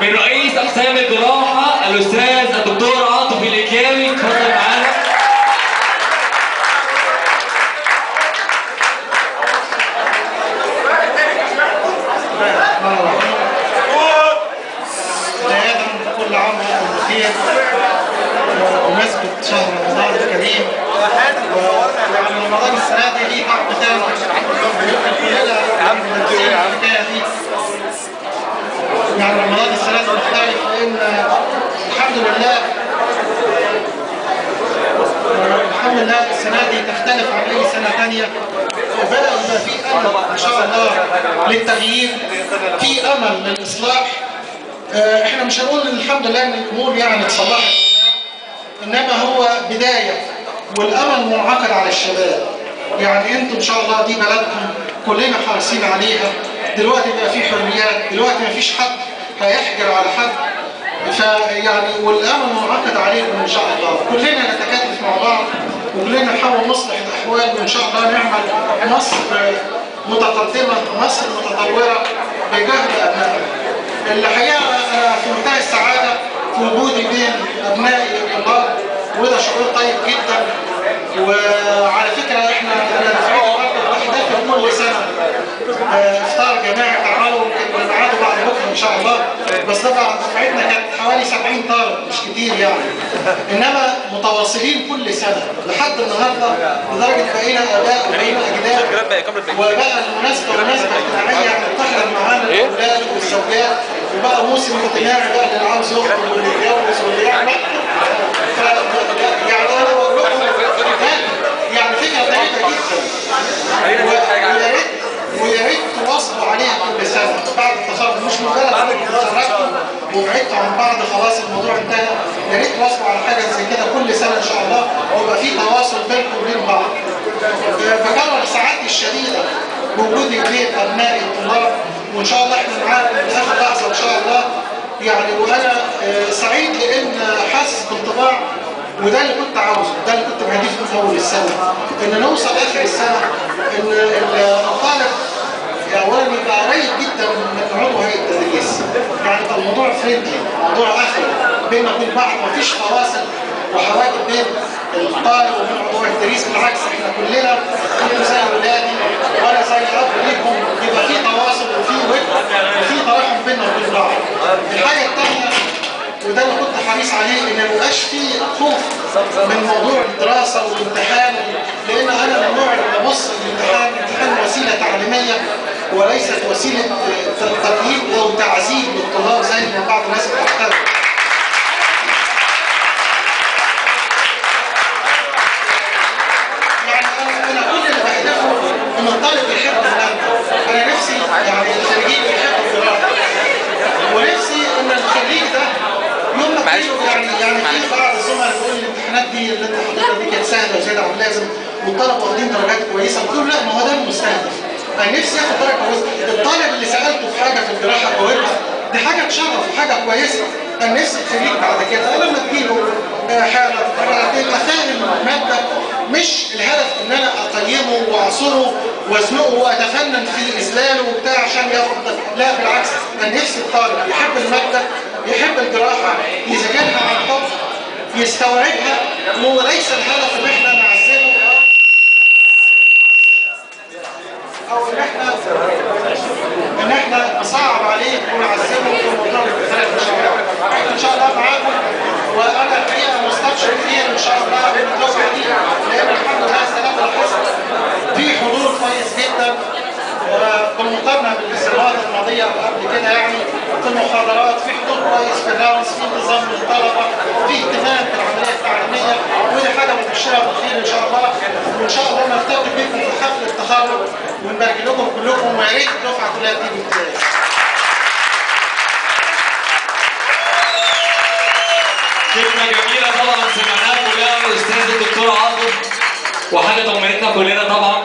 من رئيس أقسام الجراحة الأستاذ الدكتور عاطف الإكياوي اتفضل معانا بمناسبة شهر رمضان الكريم ويعني رمضان السنة دي ليه طعم تاني كلنا متنسين الحكاية دي يعني رمضان السنة دي مختلف لأن الحمد لله الحمد لله السنة دي تختلف عن أي سنة تانية. وبدأ يبقى في أمل إن شاء الله للتغيير في أمل للإصلاح آه، إحنا مش هنقول إن الحمد لله إن الأمور يعني اتصلحت. إنما هو بداية والأمل منعقد على الشباب. يعني أنتم إن شاء الله دي بلدكم كلنا حريصين عليها. دلوقتي بقى في حريات دلوقتي ما فيش حد هيحجر على حد. فيعني والامل منعقد عليكم إن شاء الله. كلنا نتكاتف مع بعض. وكلنا نحاول نصلح الأحوال وإن شاء الله نعمل مصر متقدمة مصر متطورة بجهد ابنائها الحقيقة أنا في منتهى السعادة في وجودي بين أبنائي الطلاب وده شعور طيب جدا. وعلى فكرة إحنا أنا دفعتي برضه كل سنه آه، إفطار جماعي. نقعدوا بعد بكرة إن شاء الله. بس طبعا دفعتنا كانت حوالي 70 طالب مش كتير يعني. إنما متواصلين كل سنة لحد النهارده لدرجة بقينا اباء وبقينا أجداد. وبقى المناسبة مناسبة اجتماعية يعني بتحضر معانا الأولاد والزوجات. وبقى موسم اجتماعي بقى اللي عاوز يخطب واللي يتجوز واللي يعمل ف يعني أنا بقول لكم يعني فكره طيبه جدا ويا ريت ويا ريت تواصلوا عليها كل سنه بعد التخرج مش مجرد انكم اتخرجتوا وبعدتوا عن بعض خلاص الموضوع انتهى. يا ريت تواصلوا على حاجة زي كده كل سنة إن شاء الله ويبقى في تواصل بينكم وبين بعض. آه، بكرر سعادتي الشديدة بوجودي بين أبنائي الطلاب وإن شاء الله إحنا معاكم لاخر لحظة إن شاء الله. يعني وأنا آه، سعيد لأن حاسس بانطباع وده اللي كنت عاوزه ده اللي كنت بهدفه من أول السنة. إن نوصل آخر السنة إن الطالب اولا يبقى قريب جدا من عضو هيئه التدريس يعني يبقى الموضوع فريندلي موضوع اخر بعض مفيش فواصل وحواجب بين الطالب وبين هيئه التدريس بالعكس إحنا كلنا أنتوا زي ولادي وأنا زي اب ليكم يبقى في تواصل وفي ود وفي تراحم بيننا وبين بعض الحاجة الثانية وده اللي كنت حريص عليه إن ما يبقاش فيه خوف من موضوع الدراسة والامتحان لأن أنا من النوع اللي ببص للامتحان الامتحان وسيلة تعليمية وليست وسيلة آه، تقييم أو تعذيب للطلاب زي ما بعض الناس بتعتبر. يعني أنا أنا كل اللي بهدفه ان الطالب يحب الماده أنا نفسي يعني الخريجين يحبوا الدراسه ونفسي ان الخريج ده يوم ما تجيله يعني يعني في بعض الزملاء بيقول لي الامتحانات دي اللي انت حاططها دي كانت سهله وزياده عن اللازم والطلبه واخدين درجات كويسه قلت له لا ما هو ده المستهدف أنا نفسي اخد درجه كويسه الطالب اللي سالته في حاجة في الجراحه جاوبها دي حاجة تشرف وحاجه كويسه أنا نفسي الخريج بعد كده لما تجيله آه، حاله فاهم الماده مش الهدف ان أنا اقيمه واعصره وازنقه واتفنن في اذلاله وبتاع عشان ياخد لا بالعكس أنا نفسي الطالب يحب المادة يحب الجراحة يذاكرها عن حب يستوعبها وليس الهدف إن إحنا نعذبه أو إن إحنا إن إحنا نصعب عليه ونعذبه في موضوع الامتحانات إن شاء الله إحنا إن شاء الله معاكم وأنا الحقيقة مستبشر خير ان شاء الله بالدفعه دي لأن الحمد لله السنة اللي حصل في حضور كويس جدا آه، بالمقارنه بالسنوات الماضيه قبل كده يعني في المحاضرات في حضور في انتظام للطلبه في اهتمام بالعملية التعليميه ودي حاجة مبشره بالخير إن شاء الله وإن شاء الله نلتقي بكم في حفل التخرج ونبارك لكم كلكم ويا ريت الدفعه كلها تيجي بامتياز. كلمة جميلة طبعا سمعناها كلها من الأستاذ الدكتور عاطف وحاجة طمنتنا كلنا طبعا